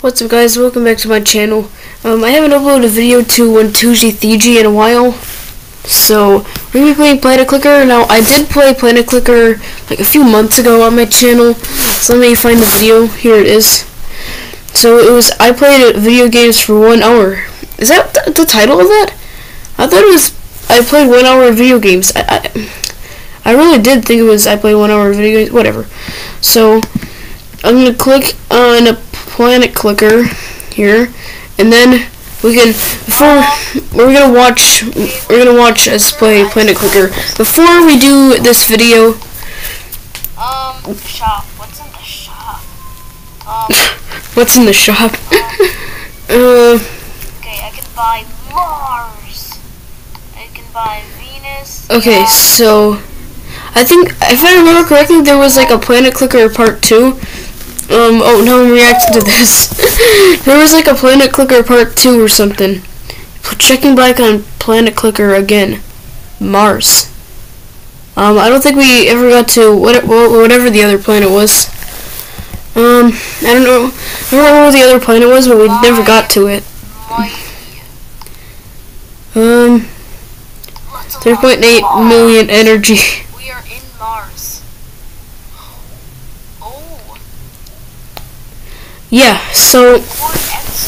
What's up guys, welcome back to my channel. Um, I haven't uploaded a video to OneTusiThiji in a while, so we're going to be playing Planet Clicker. Now, I did play Planet Clicker like a few months ago on my channel, so let me find the video. Here it is. So it was, I played video games for one hour. Is that the, the title of that? I thought it was, I played one hour of video games. I, I, I really did think it was, I played one hour of video games, whatever. So, I'm going to click on a planet clicker here, and then we can before we're gonna watch we're gonna watch us play planet clicker. Before we do this video, Um, shop. What's in the shop? Um, what's in the shop? uh, okay, I can buy Mars. I can buy Venus. okay, so I think if I remember correctly, there was like a planet clicker part two. Um, oh, no I'm reacting to this. there was like a Planet Clicker Part 2 or something. Checking back on Planet Clicker again. Mars. Um, I don't think we ever got to what, whatever the other planet was. Um, I don't know. I don't what the other planet was, but we never got to it. Um, Let's 3.8 Mars. million energy. We are in Mars. Oh, Yeah, so?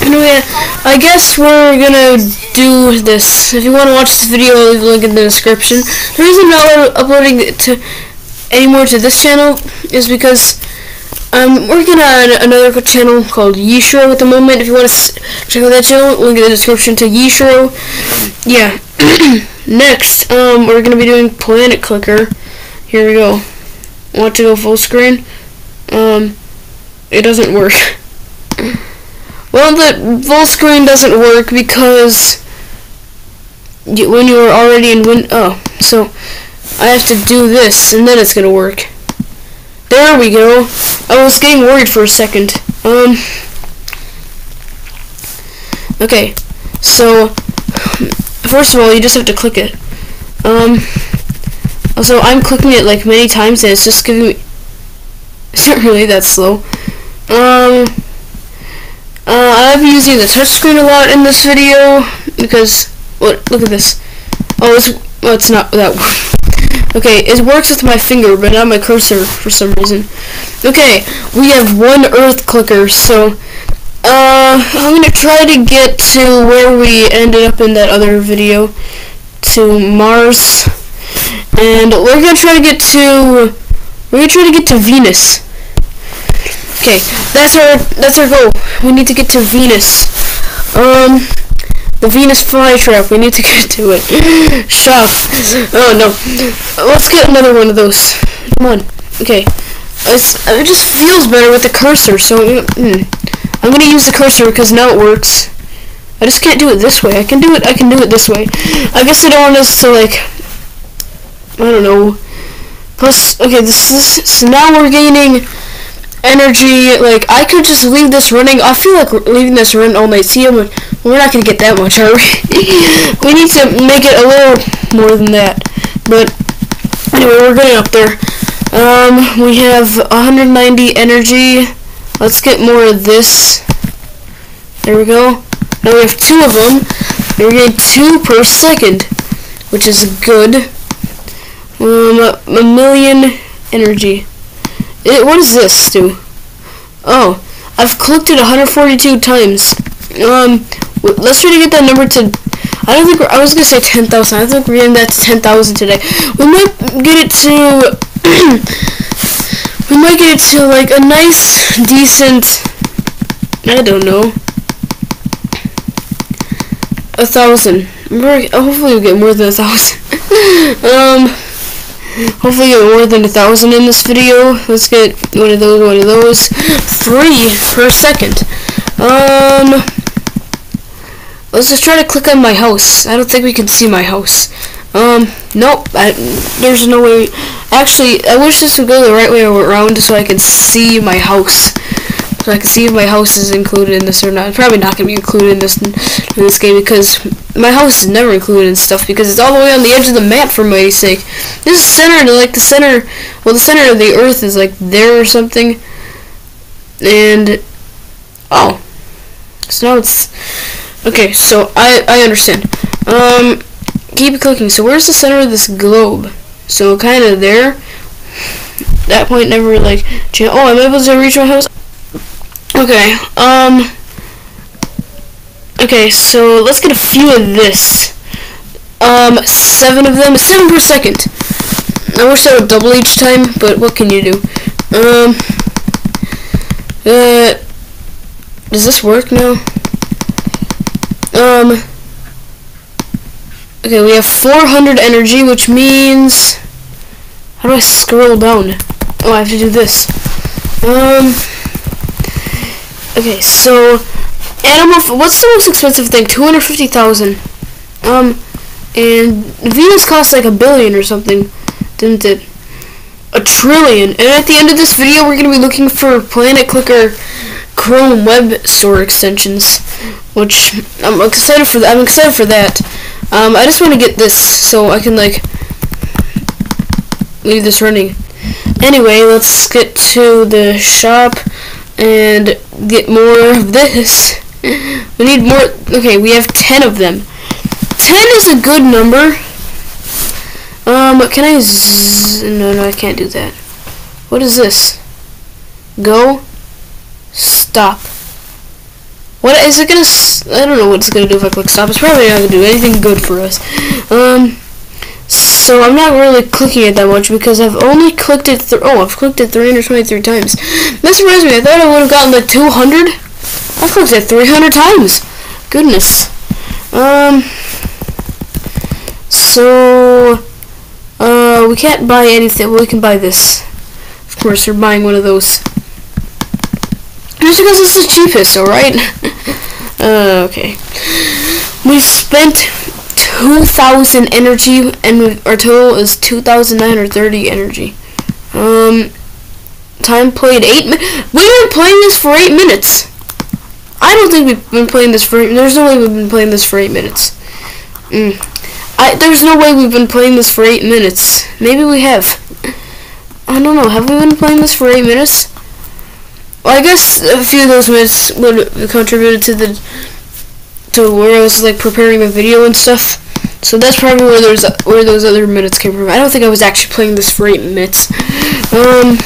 Anyway, I guess we're gonna do this. If you want to watch this video, I'll leave a link in the description. The reason I'm not uploading to anymore to this channel is because I'm working on another channel called Yishiro at the moment. If you want to check out that channel, link in the description to Yishiro. Yeah. Next, um, we're gonna be doing Planet Clicker. Here we go. Want to go full screen? Um, it doesn't work. Well, the full screen doesn't work because you, when you are already in Win. Oh, so I have to do this and then it's gonna work. There we go. I was getting worried for a second. Um. Okay, so first of all, you just have to click it. Um. Also, I'm clicking it like many times and it's just giving me. It's not really that slow. Um. Uh, I've been using the touchscreen a lot in this video because what? Look at this. Oh, it's well, it's not that. Okay, it works with my finger, but not my cursor for some reason. Okay, we have one Earth clicker, so uh, I'm gonna try to get to where we ended up in that other video, to Mars, and we're gonna try to get to we're gonna try to get to Venus. Okay, that's our that's our goal. We need to get to Venus. Um, the Venus flytrap. We need to get to it. Shop. Oh no. Let's get another one of those. Come on. Okay. It's, it just feels better with the cursor. So mm, I'm gonna use the cursor because now it works. I just can't do it this way. I can do it. I can do it this way. I guess I don't want us to like. I don't know. Plus, okay. This is so now we're gaining energy. Like I could just leave this running. I feel like leaving this run all night. See, I'm, we're not gonna get that much, are we? we need to make it a little more than that. But anyway, we're getting up there. Um, we have 190 energy. Let's get more of this. There we go. Now we have two of them. We're getting two per second, which is good. Um, a million energy. It, what does this do? Oh, I've clicked it 142 times. Um, let's try to get that number to. I don't think I was gonna say 10,000. I think we're getting that to 10,000 today. We might get it to. we might get it to like a nice, decent. I don't know. A thousand. Hopefully, we get more than a thousand. um. Hopefully get more than a thousand in this video. Let's get one of those, one of those. Three per second. Um, let's just try to click on my house. I don't think we can see my house. Um, nope. I, there's no way. Actually, I wish this would go the right way around so I can see my house. So I can see if my house is included in this or not. Probably not going to be included in this in this game because my house is never included in stuff because it's all the way on the edge of the map for my sake. This is center, like the center, well the center of the earth is like there or something. And, oh, So now it's okay. So I I understand. Um, keep clicking. So where's the center of this globe? So kind of there. That point never like. Oh, I'm able to reach my house. Okay. Um. Okay, so let's get a few of this. Um, seven of them, seven per second. I wish that would double each time, but what can you do? Um, uh, does this work now? Um, okay, we have 400 energy, which means, how do I scroll down? Oh, I have to do this. Um, okay, so, animal, what's the most expensive thing? 250,000. Um, and Venus costs like a billion or something, didn't it? A trillion. And at the end of this video, we're going to be looking for Planet Clicker Chrome Web Store extensions, which I'm excited for. That. I'm excited for that. Um, I just want to get this so I can like leave this running. Anyway, let's get to the shop and get more of this. We need more. Okay, we have ten of them. 10 is a good number. Um, can I no, no, I can't do that. What is this? Go. Stop. What is it gonna, s- I don't know what it's gonna do if I click stop. It's probably not gonna do anything good for us. Um, so I'm not really clicking it that much because I've only clicked it, oh, I've clicked it 323 times. That surprised me. I thought I would have gotten like 200. I've clicked it 300 times. Goodness. Um, so, uh, we can't buy anything. Well, we can buy this. Of course, we're buying one of those. Just because it's the cheapest, alright? uh, okay. We spent 2,000 energy, and our total is 2,930 energy. Um, time played 8 minutes. We've been playing this for 8 minutes. I don't think we've been playing this for. There's no way we've been playing this for eight minutes. Mm. I, there's no way we've been playing this for eight minutes. Maybe we have. I don't know. Have we been playing this for eight minutes? Well, I guess a few of those minutes would have contributed to the to where I was like preparing the video and stuff. So that's probably where there's where those other minutes came from. I don't think I was actually playing this for eight minutes. Um.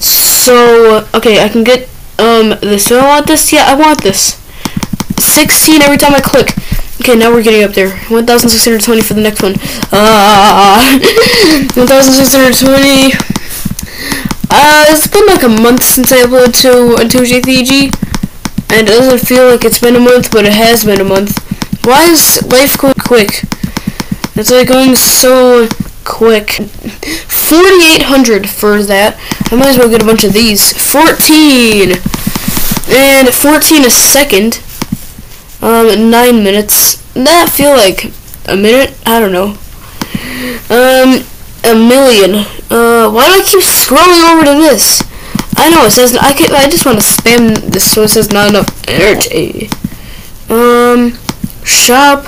So okay, I can get um this. Do I want this? Yeah, I want this. 16 every time I click. Okay, now we're getting up there. 1,620 for the next one. Ah, 1,620. Uh, it's been like a month since I uploaded to into JTG, and it doesn't feel like it's been a month, but it has been a month. Why is life going quick? It's like going so quick. 4,800 for that. I might as well get a bunch of these. 14! And 14 a second. Um, 9 minutes. That feel like a minute? I don't know. Um, a million. Uh, why do I keep scrolling over to this? I know it says I can, I just want to spam this so it says not enough energy. Um, shop.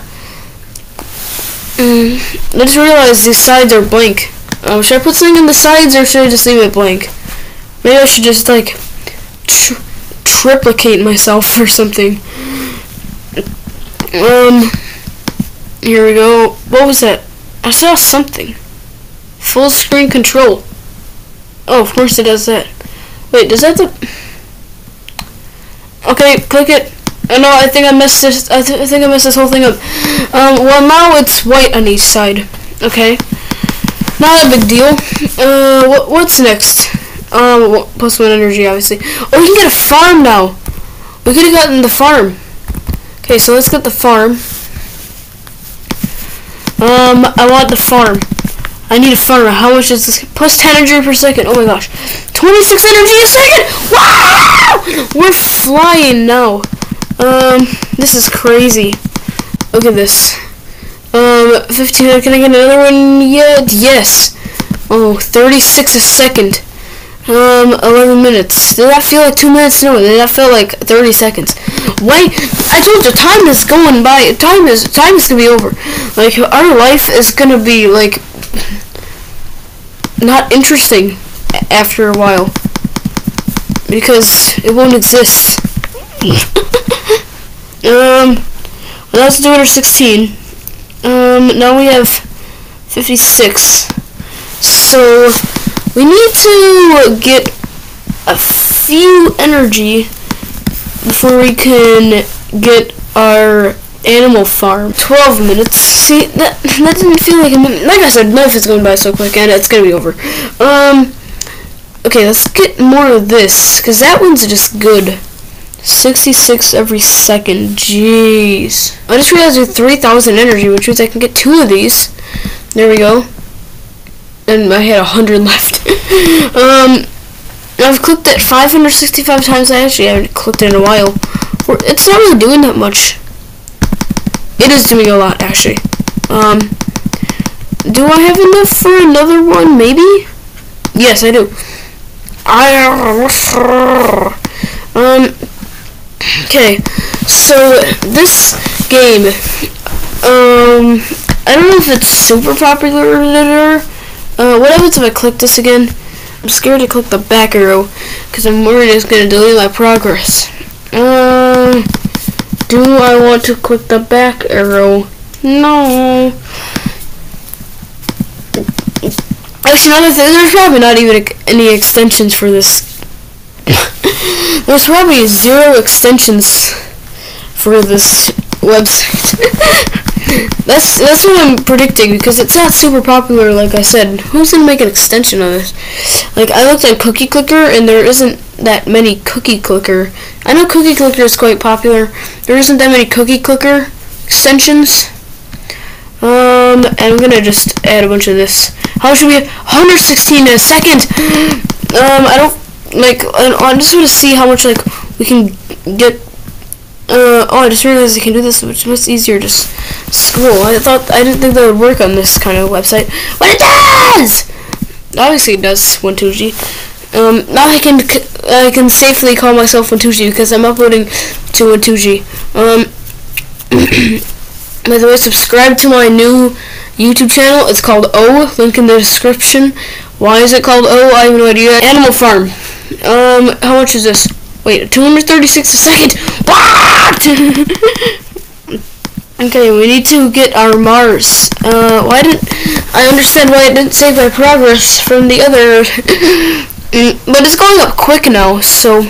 Mm, I just realized these sides are blank. Um, should I put something in the sides or should I just leave it blank? Maybe I should just like tr- triplicate myself or something. Um, here we go. What was that? I saw something. Full screen control. Oh, of course it does that. Wait, does that the... Okay, click it. Oh no, I think I messed this. I, th- I think I messed this whole thing up. Um, well now it's white on each side. Okay, not a big deal. Uh, what, what's next? Um, plus one energy, obviously. Oh, we can get a farm now. We could have gotten the farm. Okay, so let's get the farm. Um, I want the farm. I need a farm. How much is this? Plus 10 energy per second. Oh my gosh. 26 energy a second! Wow! We're flying now. Um, this is crazy. Look at this. Um, 15. Can I get another one yet? Yes. Oh, 36 a second. Um, 11 minutes. Did that feel like 2 minutes? No, did that feel like 30 seconds? Wait, I told you, time is going by. Time is, time is gonna be over. Like, our life is gonna be, like, not interesting after a while. Because it won't exist. Um, well, that's 216. Um, now we have 56. So, we need to get a few energy before we can get our animal farm. 12 minutes. See, that, that didn't feel like a minute. Like I said, life is going by so quick and it's gonna be over. Um, okay, let's get more of this, because that one's just good. 66 every second. Jeez. I just realized with 3,000 energy, which means I can get two of these. There we go. And I had 100 left. um, I've clicked it 565 times. I actually haven't clicked it in a while. It's not really doing that much. It is doing a lot, actually. Um, do I have enough for another one? Maybe? Yes, I do. I um okay so this game um I don't know if it's super popular or uh what happens if I click this again I'm scared to click the back arrow because I'm worried it's gonna delete my progress uh do I want to click the back arrow no Actually, another thing, there's probably not even any extensions for this. there's probably zero extensions for this website. that's that's what I'm predicting because it's not super popular. Like I said, who's gonna make an extension of this? Like I looked at Cookie Clicker and there isn't that many Cookie Clicker. I know Cookie Clicker is quite popular. There isn't that many Cookie Clicker extensions. Um, and I'm gonna just add a bunch of this. How should we have 116 in a second? Um, I don't like. I just to see how much like we can get. Uh, oh, I just realized I can do this, which is much easier. Just scroll. I thought I didn't think that would work on this kind of website, but it does. Obviously, it does. One two G. Um, now I can I can safely call myself G because I'm uploading to G. Um. By the way, subscribe to my new YouTube channel. It's called O. Link in the description. Why is it called O? I have no idea. Animal Farm. Um, how much is this? Wait, 236 a second. What? okay, we need to get our Mars. Uh, why didn't I understand why it didn't save my progress from the other? Mm, but it's going up quick now, so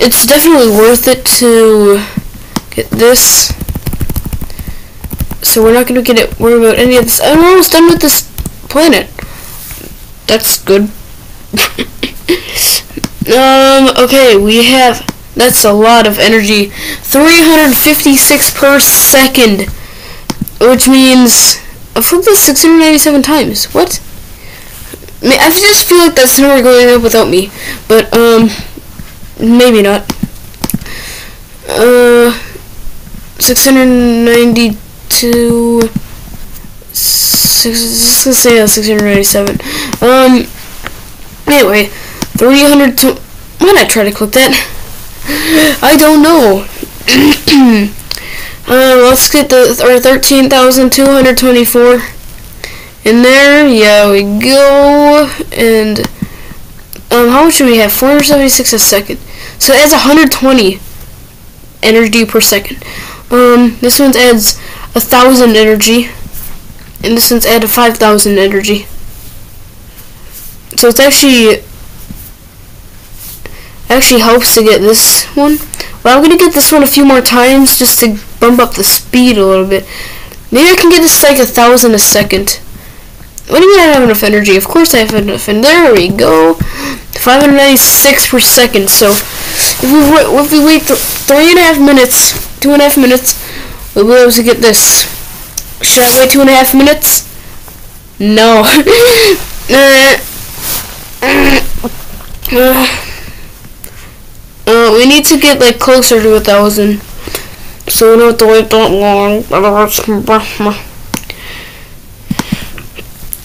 it's definitely worth it to get this. So we're not going to get it worry about any of this. I'm almost done with this planet. That's good. um, okay, we have, that's a lot of energy. 356 per second. Which means, I've flipped this 697 times. What? I, just feel like that's never going up without me. But, um, maybe not. Uh, 690 to six, just gonna say uh, 697. Um, anyway, 300 to, why not try to click that? I don't know. uh, let's get the, or 13,224 in there. Yeah, we go. And, um, how much do we have? 476 a second. So it adds 120 energy per second. Um, this one adds a thousand energy, and this one's added five thousand energy. So it's actually actually helps to get this one. But I'm gonna get this one a few more times just to bump up the speed a little bit. Maybe I can get this like a thousand a second. What do you mean I don't have enough energy? Of course I have enough, and there we go. 596 per second. So if we, if we wait th three and a half minutes, two and a half minutes, we'll be able to get this. Should I wait two and a half minutes? No. uh, we need to get like closer to a thousand. So we don't have to wait that long.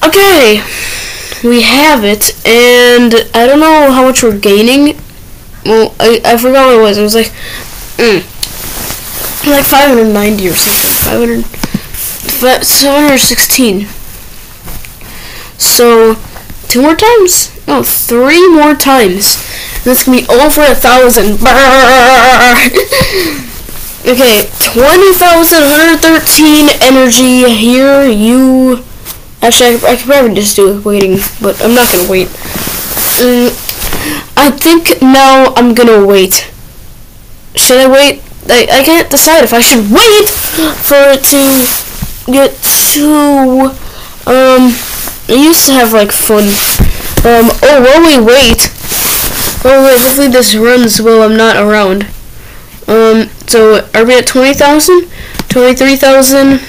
Okay. We have it, and I don't know how much we're gaining. Well, I, I forgot what it was. It was like, mm, like 590 or something. 500, 716. So, two more times? No, three more times. And that's gonna be over a thousand. Okay, 20,113 energy here. You. Actually, I, I could probably just do it waiting, but I'm not gonna wait. Mm, I think now I'm gonna wait. Should I wait? I, I can't decide if I should wait for it to get to. Um, I used to have like fun. Um, oh, while we wait. Oh, wait, hopefully this runs while I'm not around. Um, so are we at 20,000? 23,000?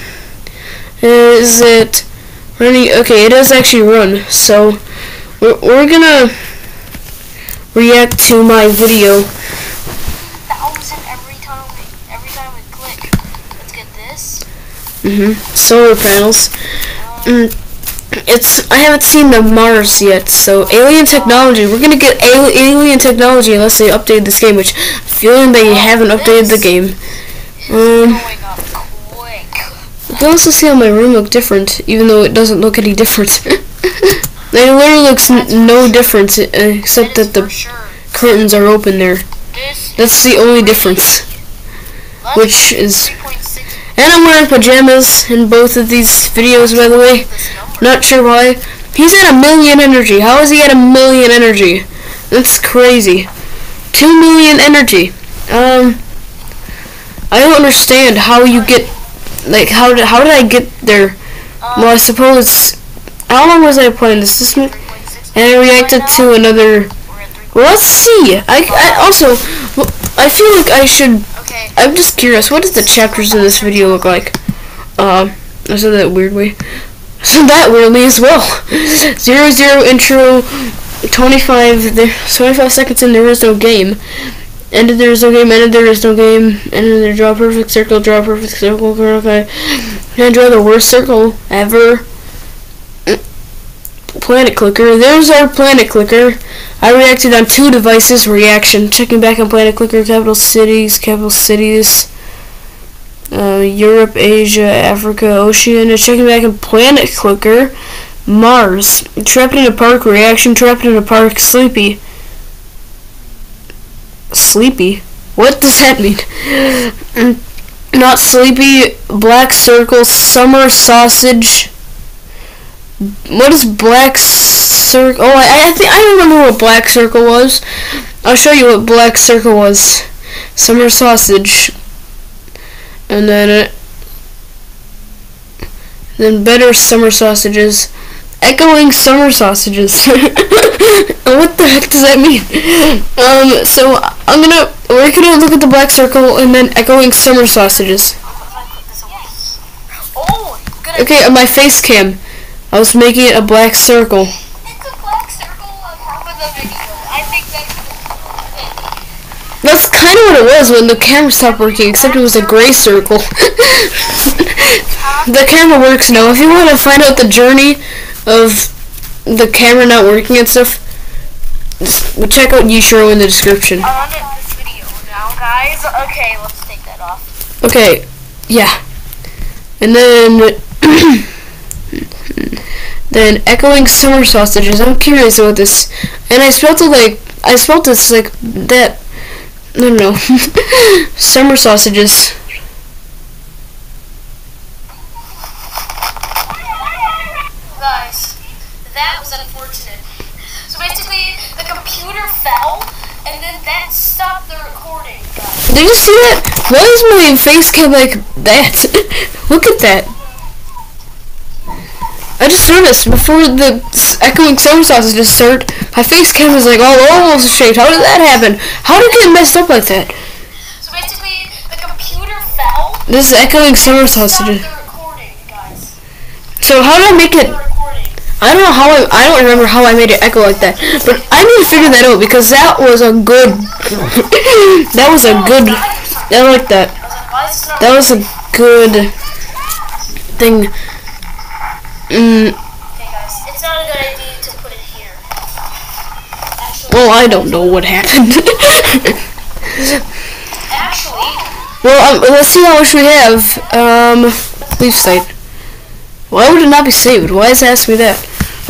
Is it running? Okay, it does actually run. So we're, we're gonna react to my video. Thousand every time we every time we click. Let's get this. hmm Solar panels. Mm, it's I haven't seen the Mars yet, so alien technology. We're gonna get al- alien technology unless they update this game, which I'm feeling they haven't updated the game. Um, Going up quick. you can also see how my room look different, even though it doesn't look any different. it literally looks n- no different uh, except This that the sure. curtains are open there. This That's the only difference. Let's Which is, and I'm wearing pajamas in both of these videos, by the way. Not sure why. He's at a million energy. How is he at a million energy? That's crazy. Two million energy. Um, I don't understand how you get, like, how did how did I get there? Um, Well, I suppose. How long was I playing this? This and I reacted to another. We're at 3. Well, let's see. I, I also, I feel like I should. Okay. I'm just curious. What does the chapters in this video look like? Um, I said that weirdly. I said that weirdly as well. Zero zero intro. 25 there 25 seconds in there is no game ended there is no game ended there is no game ended there draw perfect circle draw perfect circle okay I draw the worst circle ever planet clicker there's our planet clicker I reacted on two devices reaction checking back on planet clicker capital cities capital cities uh, Europe Asia Africa Oceania checking back on planet clicker Mars. Trapped in a park. Reaction. Trapped in a park. Sleepy. Sleepy? What does that mean? Not sleepy. Black circle. Summer sausage. What is black circle? Oh, I, I think I remember what black circle was. I'll show you what black circle was. Summer sausage. And then it. Then better summer sausages. Echoing summer sausages. what the heck does that mean? Um, so I'm gonna we're gonna look at the black circle and then echoing summer sausages. Okay, on my face cam, I was making it a black circle. That's kind of what it was when the camera stopped working, except it was a gray circle. the camera works now. If you want to find out the journey of the camera not working and stuff, just check out Yishiro in the description. I'm this video now, guys. Okay, let's take that off. Okay, yeah. And then, then echoing summer sausages. I'm curious about this, and I spelled it like I spelled this like that. I don't know. summer sausages. Guys, that was unfortunate. So basically, the computer fell, and then that stopped the recording. Did you see that? Why is my face cam like that? Look at that. I just noticed before the echoing summer sausages start, my face cam was like all almost shaped. How did that happen? How did it get messed up like that? So basically, the computer fell, This is echoing summer stopped sausages. the recording, guys. So how did I make it? I don't know how I. I don't remember how I made it echo like that. But I need to figure that out because that was a good. that was a good. I like that. That was a good thing. Mm. Well, I don't know what happened. well, um, let's see how much we have. Um, leave site. Why would it not be saved? Why is it asking me that?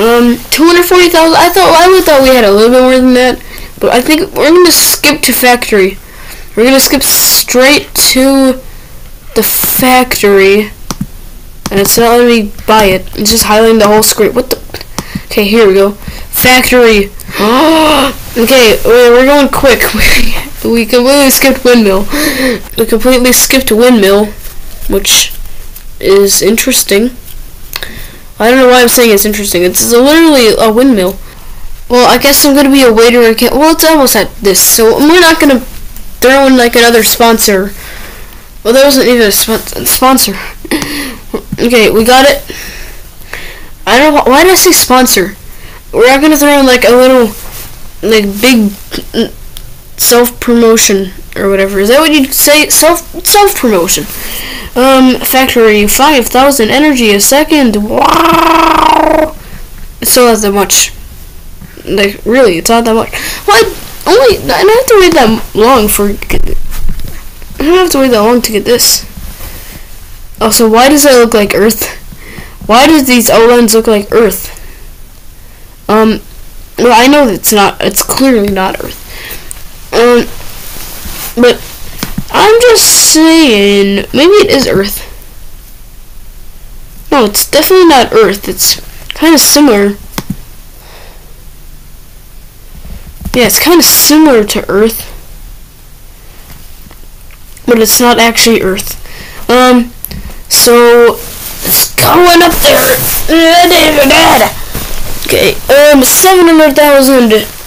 Um, 240,000. I thought, I would thought we had a little bit more than that. But I think we're to skip to factory. We're gonna skip straight to the factory. And it's not letting me buy it. It's just highlighting the whole screen. What the? Okay, here we go. Factory. okay, we're going quick. we completely skipped windmill. We completely skipped windmill, which is interesting. I don't know why I'm saying it's interesting. It's literally a windmill. Well, I guess I'm gonna be a waiter again. Well, it's almost at this, so we're not gonna throw in like another sponsor. Well, that wasn't even a spon- sponsor. okay, we got it. I don't know why did I say sponsor. We're not gonna throw in like a little, like big self promotion or whatever. Is that what you'd say? Self self promotion. Um, factory five thousand energy a second. Wow. It still has that much. Like really, it's not that much. What? Only I don't have to wait that long for. I don't have to wait that long to get this. Also, why does it look like Earth? Why does these outlines look like Earth? Um, well, I know it's not. It's clearly not Earth. Um, but I'm just saying, maybe it is Earth. No, it's definitely not Earth. It's kind of similar. Yeah, it's kind of similar to Earth. But it's not actually Earth. Um, so, it's going up there. Okay, um, 700,000.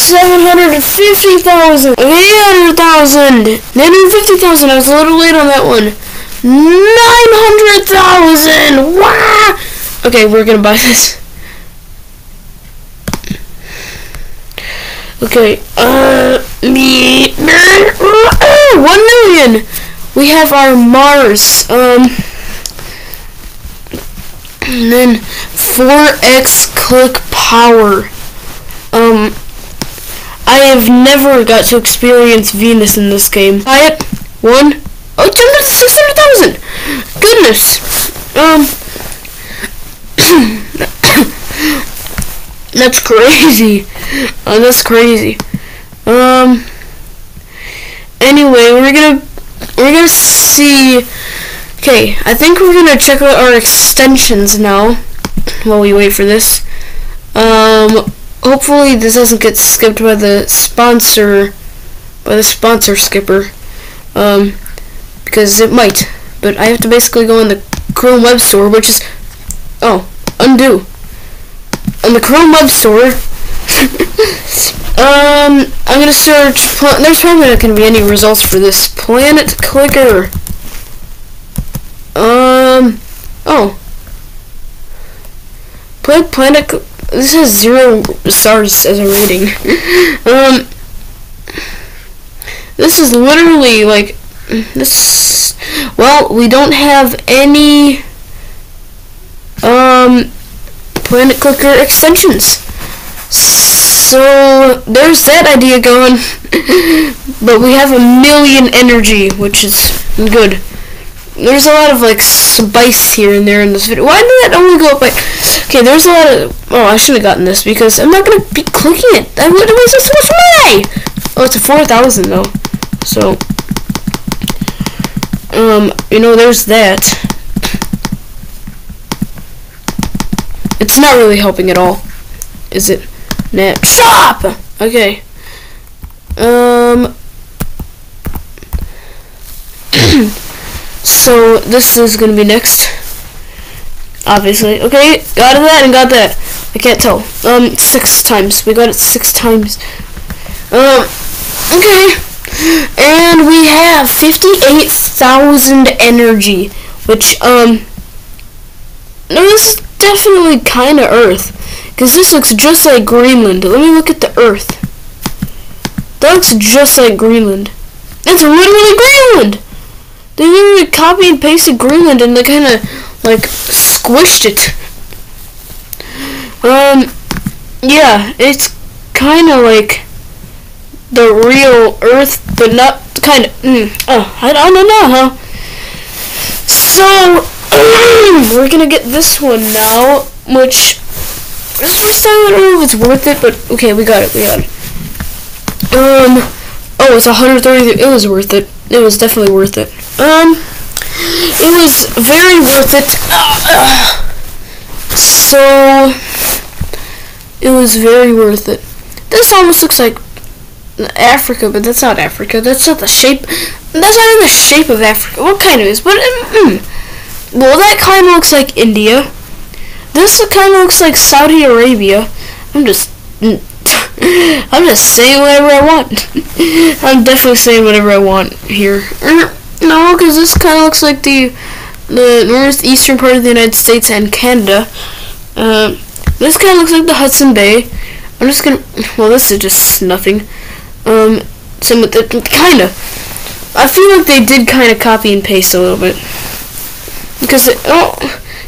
750,000. 800,000. 950,000. I was a little late on that one. 900,000. Wow. Okay, we're gonna buy this. Okay, uh, me, one million. We have our Mars. Um, and then 4x click power. Um, I have never got to experience Venus in this game. Buy it. One. Oh, it's under 600,000. Goodness. Um, that's crazy. Uh, that's crazy. Um, anyway, we're gonna, we're gonna see, okay, I think we're gonna check out our extensions now while we wait for this. Um, hopefully this doesn't get skipped by the sponsor, by the sponsor skipper, um, because it might. But I have to basically go in the Chrome Web Store, which is, oh, undo. On the Chrome Web Store, um, I'm gonna search. There's probably not gonna be any results for this Planet Clicker. Um, oh, Play Planet. This has zero stars as a rating. um, this is literally like this. Well, we don't have any um Planet Clicker extensions. So there's that idea going. but we have a million energy, which is good. There's a lot of like spice here and there in this video. Why did that only go up by? Okay, there's a lot of. Oh, I should have gotten this because I'm not gonna be clicking it. I would have wasted so much money. Oh, it's a four thousand though. So, um, you know, there's that. It's not really helping at all, is it? Net shop. Okay. Um. so this is gonna be next. Obviously. Okay, got that and got that. I can't tell. Um, six times. We got it six times. Um, okay. And we have 58,000 energy, which, um, no, this is definitely kind of Earth. Because this looks just like Greenland. Let me look at the Earth. That looks just like Greenland. It's literally Greenland! They literally copy and pasted Greenland and they kind of, like, squished it. Um, yeah, it's kind of like the real Earth, but not kind of. Mm, oh, I, I don't know, huh? So we're gonna get this one now, which this first time I don't know if it's worth it, but okay, we got it, we got it. Um, Oh, was 130. It was worth it. It was definitely worth it. Um, it was very worth it. So, it was very worth it. This almost looks like Africa, but that's not Africa. That's not the shape. That's not even the shape of Africa. What kind of is? But mm, well, that kind of looks like India. This kind of looks like Saudi Arabia. I'm just. I'm just saying whatever I want. I'm definitely saying whatever I want here. Er, no, because this kind of looks like the the northeastern part of the United States and Canada. Uh, this kind of looks like the Hudson Bay. I'm just gonna. Well, this is just nothing. Um, the kind of. I feel like they did kind of copy and paste a little bit. Because oh,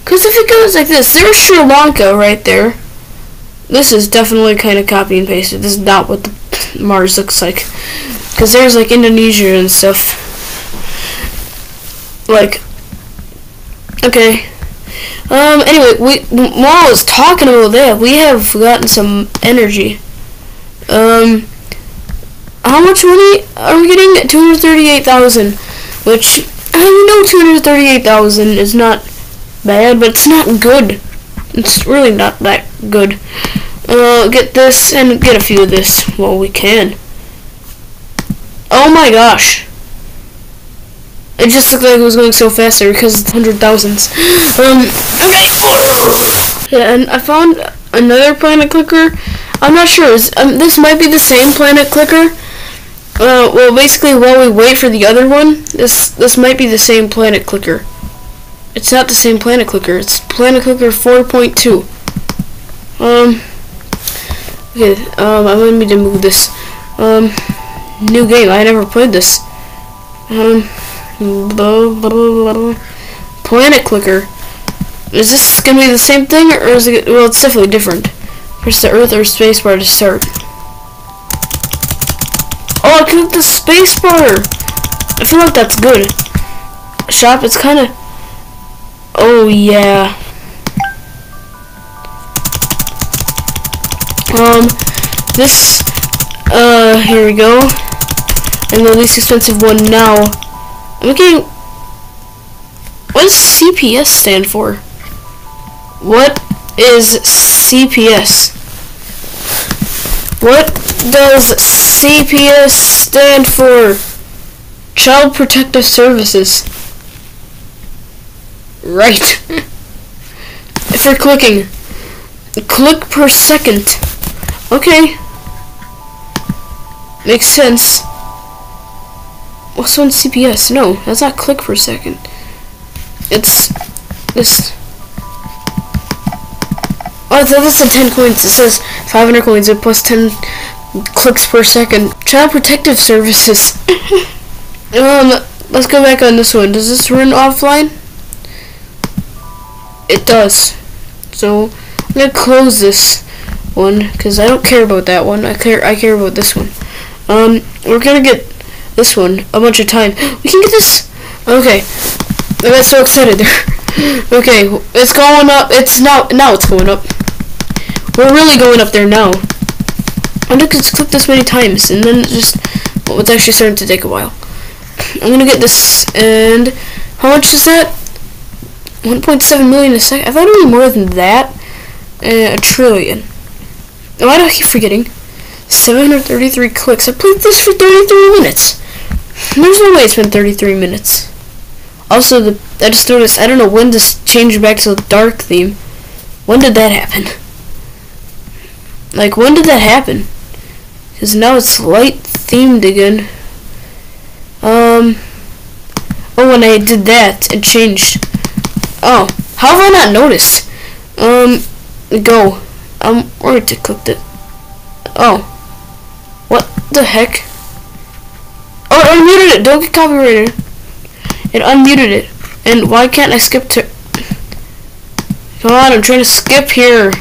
because if it goes like this, there's Sri Lanka right there. This is definitely kind of copy and pasted. This is not what the Mars looks like. Because there's like Indonesia and stuff. Like, okay. Um, anyway, we, while I was talking about that, we have gotten some energy. Um, how much money are we getting? 238,000, which, I know 238,000 is not bad, but it's not good. It's really not that good. Uh, get this and get a few of this while we can. Oh my gosh. It just looked like it was going so faster because it's hundred thousands. Um, okay. Yeah, and I found another planet clicker. I'm not sure. Um, this might be the same planet clicker. Uh, well, basically, while we wait for the other one, this this might be the same planet clicker. It's not the same planet clicker. It's planet clicker 4.2. Um. Okay, um, I want me to move this. Um, new game. I never played this. Um, blah, blah, blah, Planet Clicker. Is this gonna be the same thing, or is it? Well, it's definitely different. Press the Earth or spacebar to start. Oh, I clicked the spacebar. I feel like that's good. Shop. It's kind of. Oh yeah. Um, this, uh, here we go. And the least expensive one now. I'm getting, what does CPS stand for? What is CPS? What does CPS stand for? Child Protective Services. Right. if you're clicking, click per second. Okay. Makes sense. What's on CPS? No, that's not click per second. It's this. Oh, thought this is 10 coins. It says 500 coins and plus 10 clicks per second. Child Protective Services. um, let's go back on this one. Does this run offline? It does. So, I'm gonna close this one because I don't care about that one. I care I care about this one. Um, we're gonna get this one a bunch of time. We can get this. Okay, I got so excited there. okay, it's going up. It's now now it's going up. We're really going up there now. I'm gonna just click this many times and then just well, it's actually starting to take a while. I'm gonna get this and how much is that? 1.7 million a second. I thought it would be more than that. Uh, a trillion. Why do I keep forgetting? 733 clicks. I played this for 33 minutes. There's no way it's been 33 minutes. Also, the I just noticed, I don't know when this changed back to the dark theme. When did that happen? Like, when did that happen? Because now it's light themed again. Um, oh, when I did that, it changed. Oh, how have I not noticed? Um, go. Did it click it? Oh. What the heck? Oh, it unmuted it. Don't get copyrighted. It unmuted it. And why can't I skip to... Come on, I'm trying to skip here.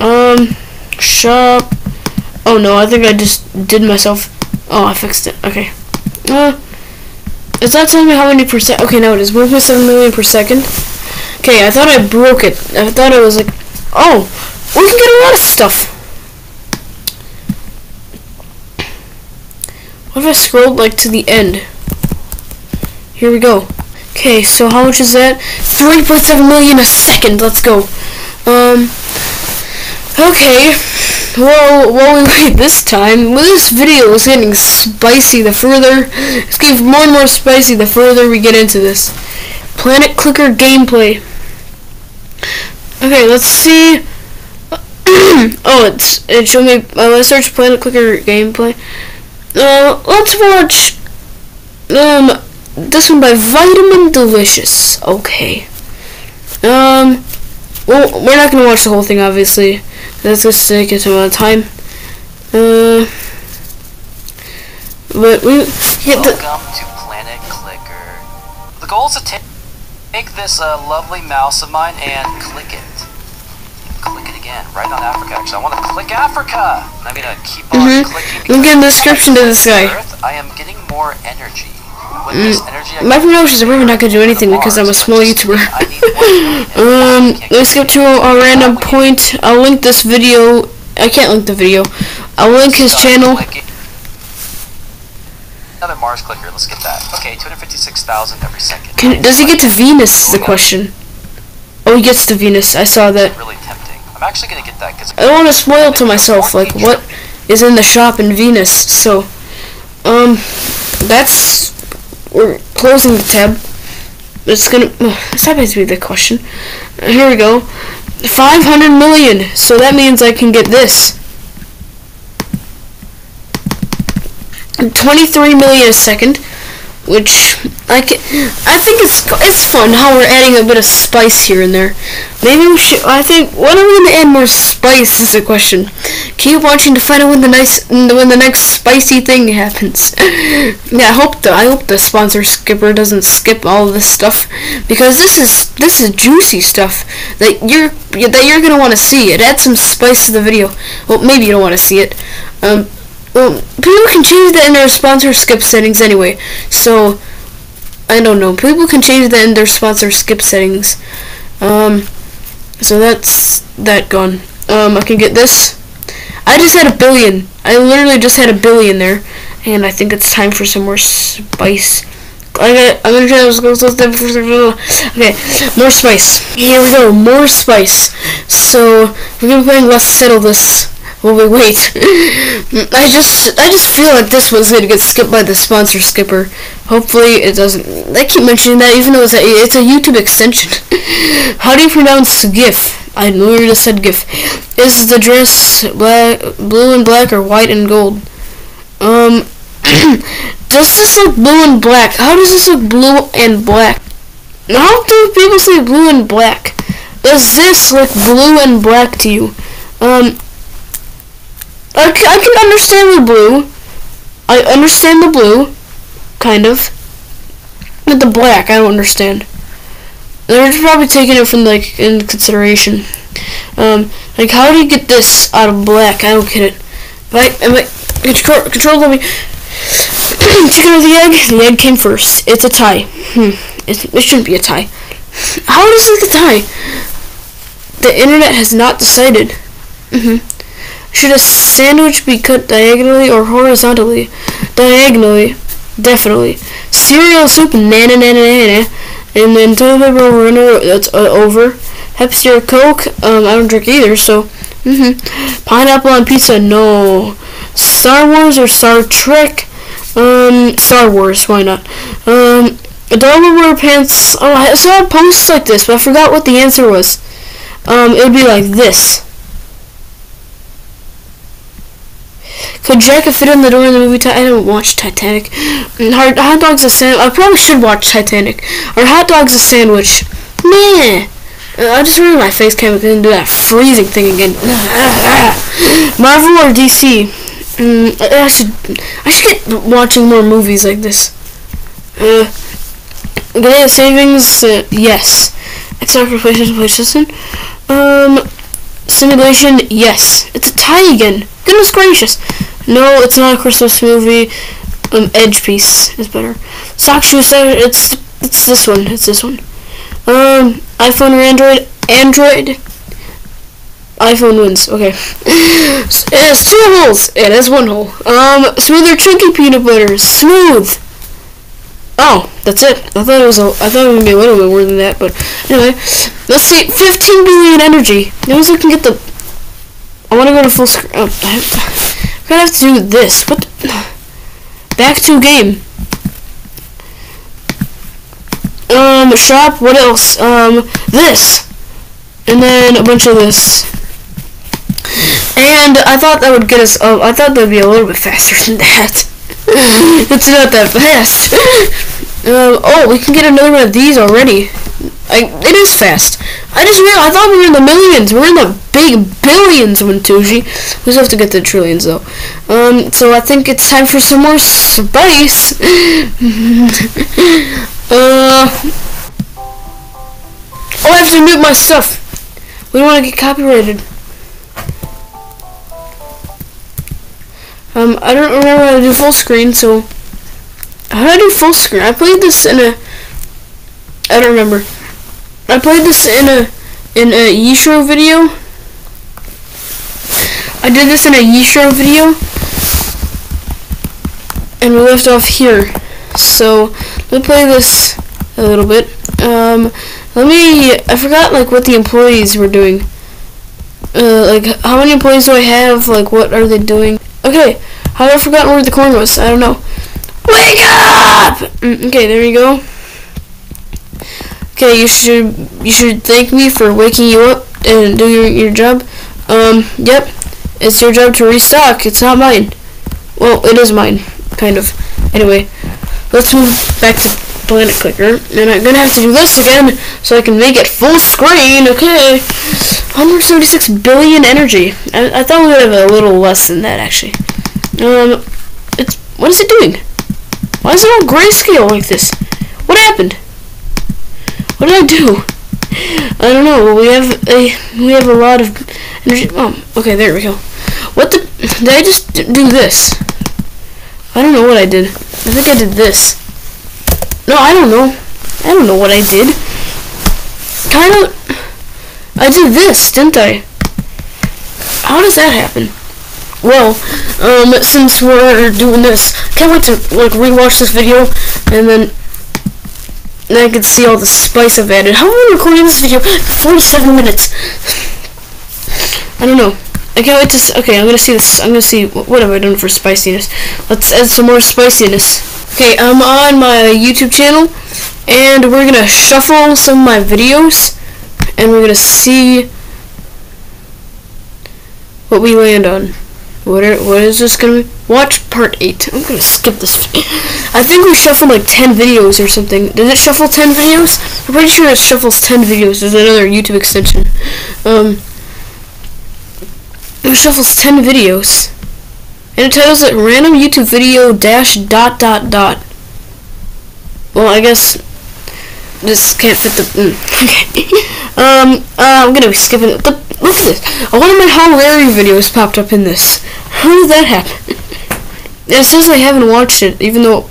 Um, shop. Oh no, I think I just did myself. Oh, I fixed it. Okay. Uh, is that telling me how many percent? Okay, no, it is 1.7 million per second. Okay, I thought I broke it. I thought it was like Oh, we can get a lot of stuff. What if I scrolled like to the end? Here we go. Okay, so how much is that? 3.7 million a second. Let's go. Um. Okay. Well, while we wait this time, this video is getting spicy the further. It's getting more and more spicy the further we get into this. Planet Clicker gameplay. Okay, let's see. oh, it's it showed me. Uh, let's search Planet Clicker gameplay. Uh, let's watch. Um, this one by Vitamin Delicious. Okay. Um, well, we're not gonna watch the whole thing, obviously. That's just take us amount of time. Uh, but we hit the. Welcome to Planet Clicker. The goal is to take take this uh, lovely mouse of mine and click it. Click it again, right on Africa. Actually, I want to click Africa. I'm gonna keep on mm -hmm. clicking. Look at the description to this guy. Earth, I am getting more energy. Mm. My promotions are really not gonna do anything because I'm a small YouTuber. um, let's get to a, random point. I'll link this video. I can't link the video. I'll link his channel. Another Mars clicker. Let's get that. Okay, 256,000 every second. Can, does he get to Venus? Is the question. Oh, he gets to Venus. I saw that. Really tempting. I'm actually gonna get that because I don't want to spoil to myself like what is in the shop in Venus. So, um, that's we're closing the tab. It's gonna. That has to be the question. Here we go. 500 million. So that means I can get this. 23 million a second which I can, I think it's it's fun how we're adding a bit of spice here and there. Maybe we should. I think when are we gonna add more spice is the question. Keep watching to find out when the nice when the next spicy thing happens. yeah, I hope the I hope the sponsor skipper doesn't skip all this stuff because this is this is juicy stuff that you're that you're gonna want to see. It adds some spice to the video. Well, maybe you don't want to see it. Um, well, people can change that in sponsor skip settings anyway. So, I don't know. People can change their sponsor skip settings. Um, so that's that gone. Um, I can get this. I just had a billion. I literally just had a billion there, and I think it's time for some more spice. I got. I'm gonna try to go those. Okay, more spice. Here we go. More spice. So we're gonna be playing Let's Settle This. Well, wait, wait. I just, I just feel like this one's gonna get skipped by the sponsor skipper. Hopefully, it doesn't. They keep mentioning that, even though it's a, it's a YouTube extension. How do you pronounce GIF? I literally just said GIF. Is the dress black, blue and black, or white and gold? Um, does this look blue and black? How does this look blue and black? How do people say blue and black? Does this look blue and black to you? Um, I can, I can understand the blue. I understand the blue, kind of. But the black, I don't understand. They're probably taking it from like in consideration. Um, like how do you get this out of black? I don't get it. Right? Am I control control let me chicken or the egg? The egg came first. It's a tie. Hmm. It, it shouldn't be a tie. How is it a tie? The internet has not decided. Mm-hmm. Should a sandwich be cut diagonally or horizontally? Diagonally, definitely. Cereal soup, na na na na na. And then toilet paper and that's uh, over. Pepsi or Coke, um, I don't drink either, so, mm-hmm. Pineapple on pizza, no. Star Wars or Star Trek? Um, Star Wars, why not? Um, adorable wear pants, oh, I saw posts like this, but I forgot what the answer was. Um, it would be like this. Could Jack have fit in the door in the movie? I don't watch Titanic. Hot, hot dogs a sandwich. I probably should watch Titanic. Or hot dogs a sandwich. Nah. I just ruined my face cam and do that freezing thing again. Marvel or DC? Mm, I should I should get watching more movies like this. Uh, Day savings? Uh, yes. Xbox for PlayStation, PlayStation. Um, simulation? Yes. It's a tie again. Goodness gracious. No, it's not a Christmas movie. Um, Edge piece is better. Sock shoes. It's it's this one. It's this one. Um, iPhone or Android? Android. iPhone wins. Okay. It has two holes. It has one hole. Um, smooth or chunky peanut butter? Smooth. Oh, that's it. I thought it was a. I thought it would be a little bit more than that, but anyway, let's see. 15 billion energy. Now we can get the. I want to go to full screen. Oh, I'm gonna have to do this. What? Back to game. Um, shop. What else? Um, this, and then a bunch of this. And I thought that would get us. Uh, I thought that would be a little bit faster than that. it's not that fast. um, oh, we can get another one of these already. I, it is fast. I just realized. I thought we were in the millions. We're in the big billions, Wintuji. We still have to get to the trillions though. Um, so I think it's time for some more spice. uh. Oh, I have to mute my stuff. We don't want to get copyrighted. Um, I don't remember how to do full screen, so how do I do full screen? I played this in a. I don't remember. I played this in a in a Yishro video. I did this in a Yishro video, and we left off here. So let me play this a little bit. Um, let me. I forgot like what the employees were doing. Uh, like how many employees do I have? Like what are they doing? Okay, how have I forgotten where the corn was? I don't know. Wake up! Mm, Okay, there you go. Okay, you should you should thank me for waking you up and do your your job. Um, yep, it's your job to restock. It's not mine. Well, it is mine, kind of. Anyway, let's move back to Planet Clicker, and I'm gonna have to do this again so I can make it full screen. Okay, 136 billion energy. I, I thought we would have a little less than that actually. Um, it's what is it doing? Why is it all grayscale like this? What happened? What did I do? I don't know. We have a we have a lot of energy. Oh, okay, there we go. What the? Did I just do this? I don't know what I did. I think I did this. No, I don't know. I don't know what I did. Kind of. I did this, didn't I? How does that happen? Well, um, since we're doing this, can't wait to like rewatch this video and then and I can see all the spice I've added. How am I recording this video 47 minutes? I don't know. I can't wait to. okay, I'm gonna see this. I'm gonna see wh- what have I done for spiciness. Let's add some more spiciness. Okay, I'm on my YouTube channel, and we're gonna shuffle some of my videos, and we're gonna see what we land on. What are, what is this gonna be? Watch part 8. I'm gonna skip this. I think we shuffled like 10 videos or something. Did it shuffle 10 videos? I'm pretty sure it shuffles 10 videos. There's another YouTube extension. Um, it shuffles 10 videos. And it tells it random YouTube video dash dot dot dot. Well, I guess this can't fit the. Mm, okay. um, uh, I'm gonna be skipping. The, look at this. One of my How Larry videos popped up in this. How did that happen? it says I haven't watched it, even though.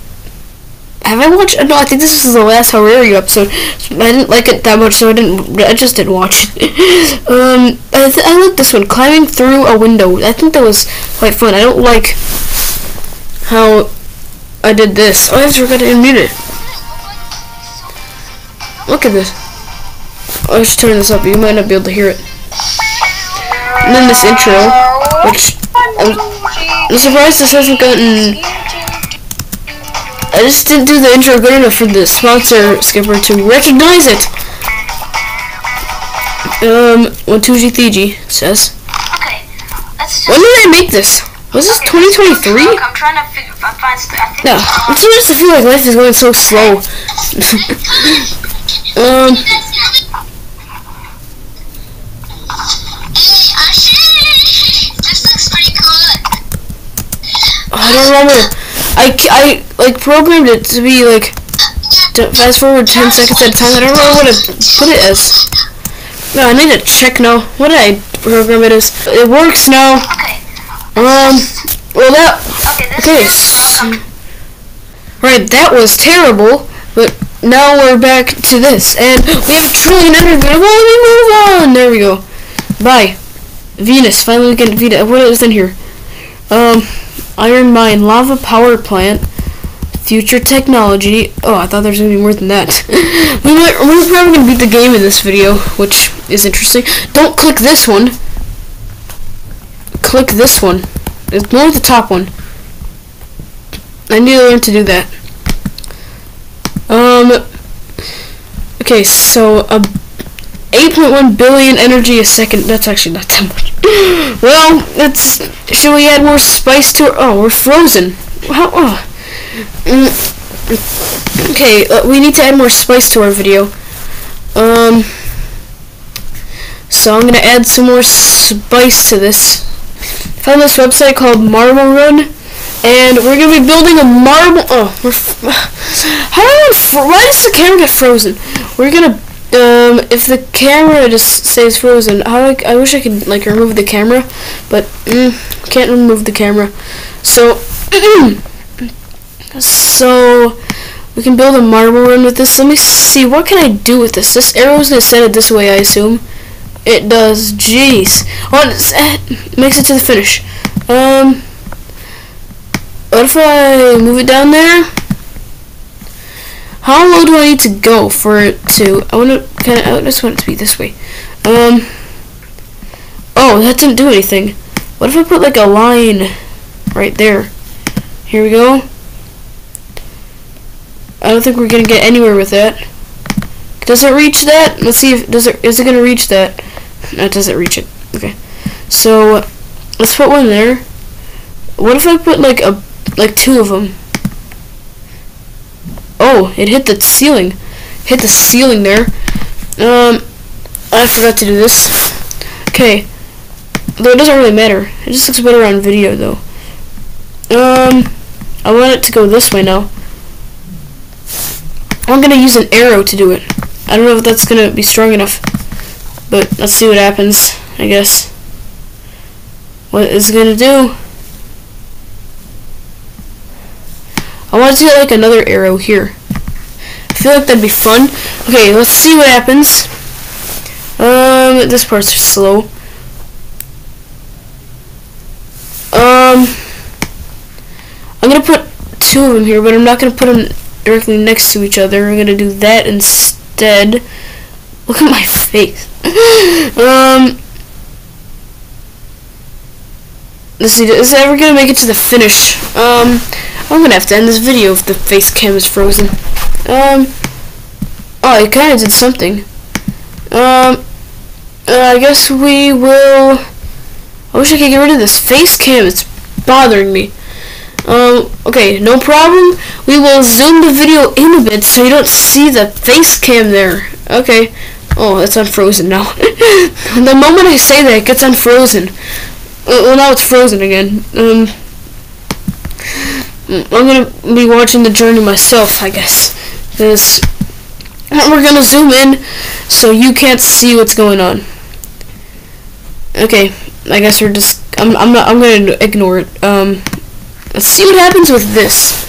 Have I watched? No, I think this is the last How Larry episode. I didn't like it that much, so I didn't. I just didn't watch it. um, I, I like this one, climbing through a window. I think that was quite fun. I don't like how I did this. Oh, I to forgot to unmute it. Look at this. Oh, I should turn this up. You might not be able to hear it. And then this intro, which I'm, I'm surprised this hasn't gotten. I just didn't do the intro good enough for the sponsor skipper to recognize it. Um, OneTusi Thiji says. Okay, let's just. When did I make this? Was this 2023? Look, I'm trying to figure, I find I think No, um, it seems to feel like life is going so slow. um, I don't remember. I like programmed it to be like fast forward 10 seconds at a time. I don't remember what I put it as. No, I need to check now. What did I program it as? It works now. okay, Um, well that okay, right. That was terrible. But now we're back to this, and we have a trillion energy. Well, me move on. There we go. Bye. Venus. Finally, we get Venus. What is in here? Um, iron mine, lava power plant, future technology. Oh, I thought there was gonna be more than that. we might, we're probably gonna beat the game in this video, which is interesting. Don't click this one. Click this one. Ignore the top one. I need to learn to do that. Um. Okay, so a 8.1 billion energy a second. That's actually not that much. Well, that's. Should we add more spice to it? Oh, we're frozen. How? Oh. Mm. Okay, uh, we need to add more spice to our video. Um. So I'm gonna add some more spice to this. Found this website called Marble Run, and we're gonna be building a marble. Oh, we're. How do I? Why does the camera get frozen? We're gonna um, if the camera just stays frozen, how I, I wish I could like remove the camera, but mm, can't remove the camera. So, so we can build a marble run with this. Let me see what can I do with this. This arrow is gonna set it this way, I assume. It does. Jeez. Oh, it makes it to the finish. Um, what if I move it down there? How low do I need to go for it to? I want to kind of. I just want it to be this way. Um. Oh, that didn't do anything. What if I put like a line right there? Here we go. I don't think we're gonna get anywhere with that. Does it reach that? Let's see if does it is it gonna reach that? No, it doesn't reach it. Okay. So let's put one there. What if I put like a like two of them? Oh, it hit the ceiling. Hit the ceiling there. Um, I forgot to do this. Okay. Though it doesn't really matter. It just looks better on video, though. Um, I want it to go this way now. I'm gonna use an arrow to do it. I don't know if that's gonna be strong enough. But let's see what happens, I guess. What is it gonna do? I want to do like another arrow here. I feel like that'd be fun. Okay, let's see what happens. Um, this part's slow. Um, I'm gonna put two of them here, but I'm not gonna put them directly next to each other. I'm gonna do that instead. Look at my face. um, let's see. Is it ever gonna make it to the finish? Um. I'm gonna have to end this video if the face cam is frozen. Um, oh, it kind of did something. Um, uh, I guess we will. I wish I could get rid of this face cam. It's bothering me. Um, okay, no problem. We will zoom the video in a bit so you don't see the face cam there. Okay. Oh, it's unfrozen now. the moment I say that, it gets unfrozen. Uh, well, now it's frozen again. Um. I'm gonna be watching the journey myself, I guess, because we're gonna zoom in so you can't see what's going on. Okay, I guess we're just. I'm. I'm not. I'm gonna ignore it. Um, let's see what happens with this.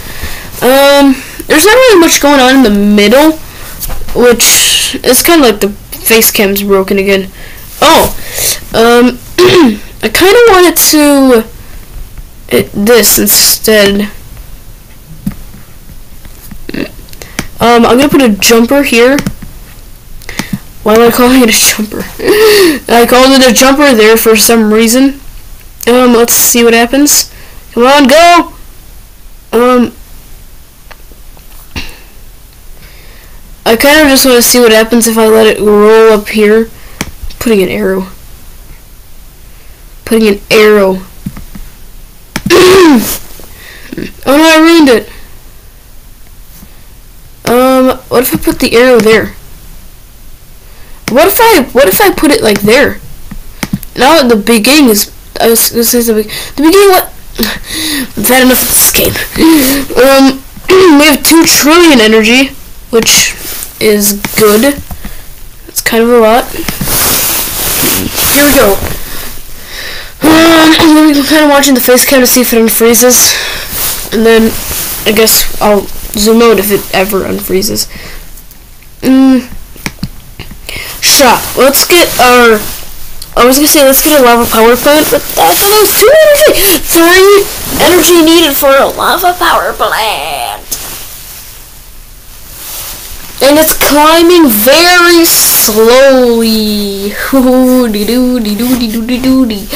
Um, there's not really much going on in the middle, which is kind of like the face cam's broken again. Oh, um, I kind of wanted to. It, this instead. Um, I'm gonna put a jumper here. Why am I calling it a jumper? I called it a jumper there for some reason. Um, let's see what happens. Come on, go! Um, I kind of just want to see what happens if I let it roll up here. Putting an arrow. Putting an arrow. oh no, I ruined it. Um, what if I put the arrow there? What if I, what if I put it like there? Now the beginning is, I was gonna say the, the beginning, what? I've had enough of this game. Um, we have 2 trillion energy, which is good. It's kind of a lot. Here we go. Um, I'm kind of watching the face cam to see if it unfreezes. And then, I guess I'll zoom out if it ever unfreezes. Mm. Shot. Let's get our I was gonna say let's get a lava power plant, but that's almost two energy. Three energy needed for a lava power plant. And it's climbing very slowly. Doody.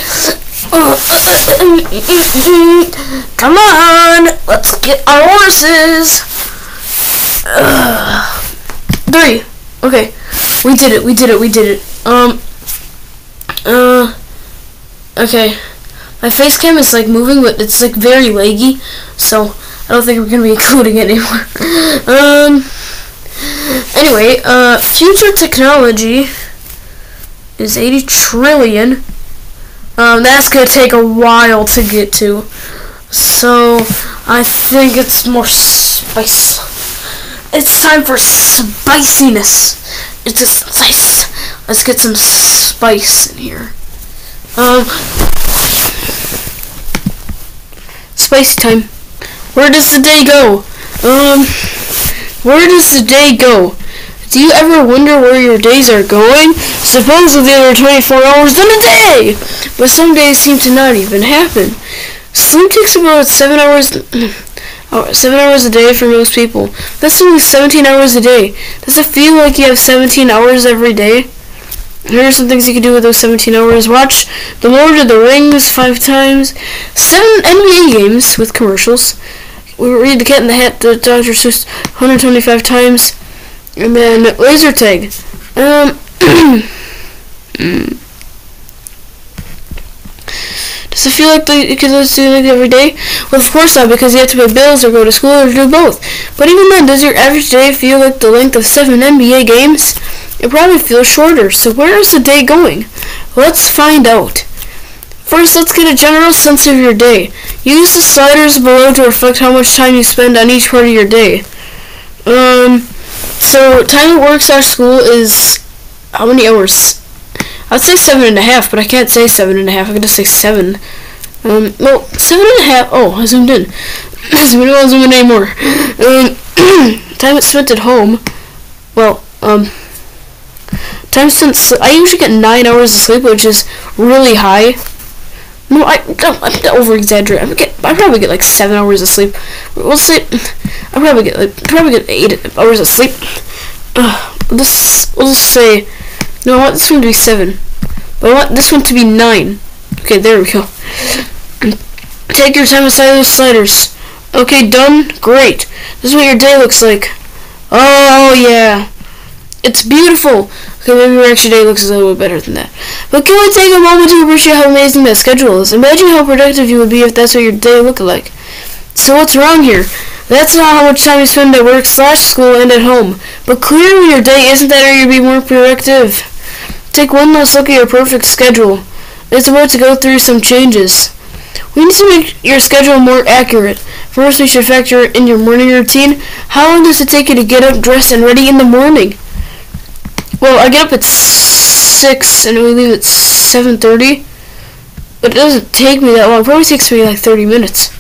Come on, let's get our horses. Ugh. Three. Okay, we did it. We did it. We did it. Um. Uh. Okay. My face cam is like moving, but it's like very laggy, so I don't think we're gonna be including it anymore. um. Anyway, uh, future technology is 80 trillion. Um, that's gonna take a while to get to. So, I think it's more spice. It's time for spiciness. It's a spice. Let's get some spice in here. Um, spicy time. Where does the day go? Um, where does the day go? Do you ever wonder where your days are going? Supposedly there are 24 hours in a day, but some days seem to not even happen. Sleep takes about 7 hours, oh, 7 hours a day for most people. That's only 17 hours a day. Does it feel like you have 17 hours every day? Here are some things you can do with those 17 hours. Watch The Lord of the Rings five times, seven NBA games with commercials. We read The Cat in the Hat, the Dr. Seuss 125 times, and then laser tag. Um, does it feel like you can do this every day? Well, of course not, because you have to pay bills or go to school or do both. But even then, does your average day feel like the length of seven NBA games? It probably feels shorter. So where is the day going? Let's find out. First, let's get a general sense of your day. Use the sliders below to reflect how much time you spend on each part of your day. Um, so time it works at school is how many hours? I'd say seven and a half, but I can't say seven and a half. I'm gonna say seven. Um, well, seven and a half. Oh, I zoomed in. in, I'll zoom in anymore. Um, time spent at home. Well, um, time. Sl- I usually get nine hours of sleep, which is really high. No, I don't. I'm over exaggerating. I probably get like seven hours of sleep. We'll say. I probably get like probably get eight hours of sleep. Uh, this. We'll just say. No, I want this one to be seven. But I want this one to be nine. Okay, there we go. Take your time inside those sliders. Okay, done? Great. This is what your day looks like. Oh, yeah. It's beautiful. Okay, maybe your extra day looks a little bit better than that. But can we take a moment to appreciate how amazing that schedule is? Imagine how productive you would be if that's what your day looked like. So what's wrong here? That's not how much time you spend at work slash school and at home. But clearly your day isn't that area to be more productive. Take one last look at your perfect schedule. It's about to go through some changes. We need to make your schedule more accurate. First, we should factor in your morning routine. How long does it take you to get up, dressed, and ready in the morning? Well, I get up at 6 and we leave at 7.30. But it doesn't take me that long. It probably takes me like 30 minutes.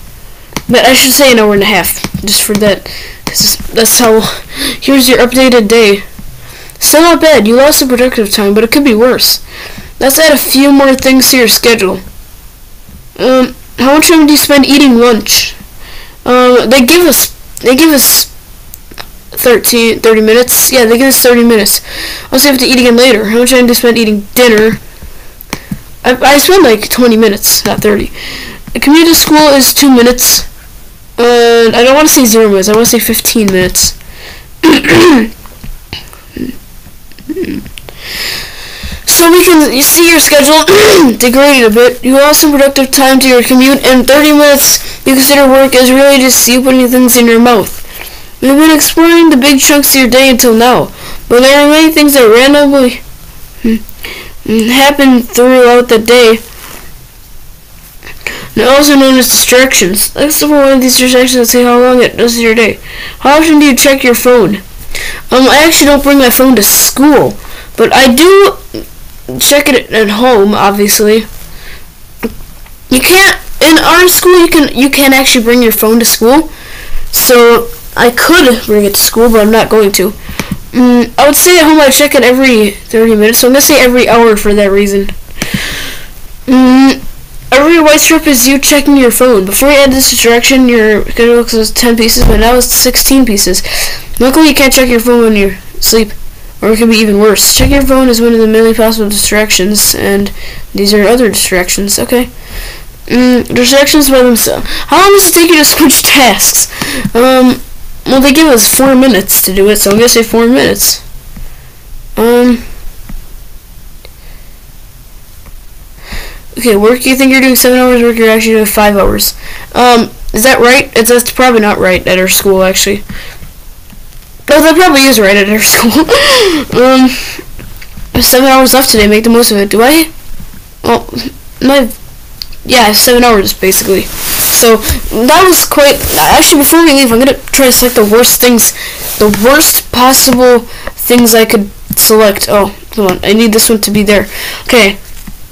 But I should say an hour and a half, just for that. Cause that's how, here's your updated day. Still not bad. You lost some productive time, but it could be worse. Let's add a few more things to your schedule. Um, how much time do you spend eating lunch? Um, they give us, they give us 13, 30 minutes. Yeah, they give us 30 minutes. I also have to eat again later. How much time do I spend eating dinner? I, I spend like 20 minutes, not 30. A commute to school is 2 minutes. And I don't want to say 0 minutes. I want to say 15 minutes. So we can you see your schedule degraded a bit. You allow some productive time to your commute, and 30 minutes you consider work is really just you putting things in your mouth. We've been exploring the big chunks of your day until now, but there are many things that randomly happen throughout the day. They're also known as distractions. Let's look one of these distractions and see how long it does your day. How often do you check your phone? Um, I actually don't bring my phone to school, but I do check it at home, obviously. You can't in our school. You can you can actually bring your phone to school. So I could bring it to school, but I'm not going to. Mm, I would say at home I check it every 30 minutes. So I'm gonna say every hour for that reason. Mm, every white strip is you checking your phone. Before you add this distraction, your schedule was 10 pieces, but now it's 16 pieces. Luckily, you can't check your phone when you sleep, or it can be even worse. Check your phone is one of the many possible distractions, and these are other distractions. Okay. Mm, distractions by themselves. How long does it take you to switch tasks? Um, well, they give us four minutes to do it, so I'm gonna say four minutes. Um. Okay, work. You think you're doing seven hours work? You're actually doing five hours. Um, is that right? It's that's probably not right at our school, actually. No, that probably is right at our school. um, seven hours left today. Make the most of it. Do I? Well, my yeah, seven hours basically. So that was quite. Actually, before we leave, I'm gonna try to select the worst things, the worst possible things I could select. Oh, hold on. I need this one to be there. Okay,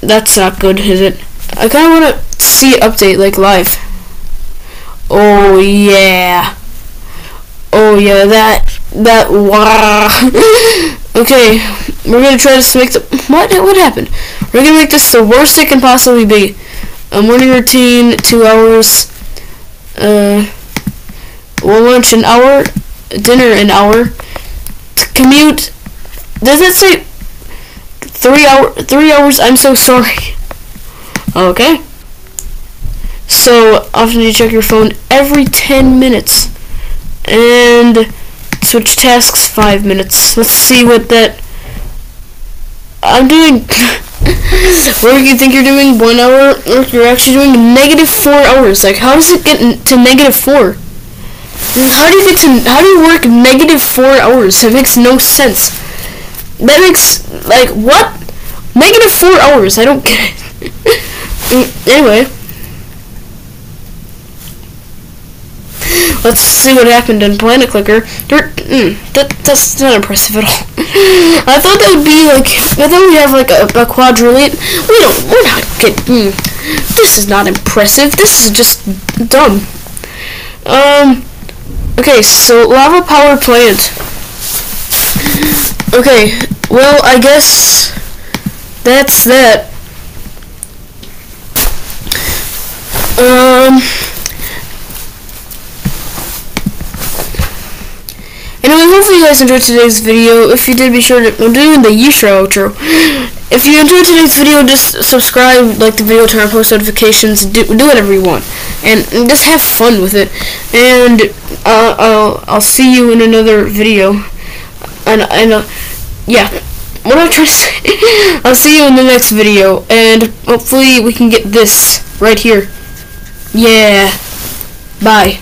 that's not good, is it? I kind of want to see update like live. Oh yeah. Oh yeah, that that okay, we're gonna try to make the what what happened? We're gonna make this the worst it can possibly be. A morning routine, two hours. Uh, well, lunch an hour, dinner an hour. Commute. Does it say three hour three hours? I'm so sorry. Okay. So often you check your phone every ten minutes, and switch tasks five minutes. Let's see what that. I'm doing. Work you think you're doing one hour, work you're actually doing negative four hours. Like, how does it get to negative four? How do you get to, how do you work negative four hours? It makes no sense. That makes, like, what? Negative four hours, I don't get it. Mm, anyway. Let's see what happened in Planet Clicker. Mm, that, that's not impressive at all. I thought that would be like, I thought we'd have like a, a quadrillion. We don't, we're not getting, mm, this is not impressive. This is just dumb. Um, okay, so lava power plant. Okay, well, I guess that's that. Um, Anyway, hopefully you guys enjoyed today's video. If you did, be sure to... I'm doing the Yusha outro. If you enjoyed today's video, just subscribe, like the video, turn on post notifications, do, do whatever you want. And, and just have fun with it. And uh, I'll, I'll see you in another video. And, and uh, yeah. What am I trying to say? I'll see you in the next video. And hopefully we can get this right here. Yeah. Bye.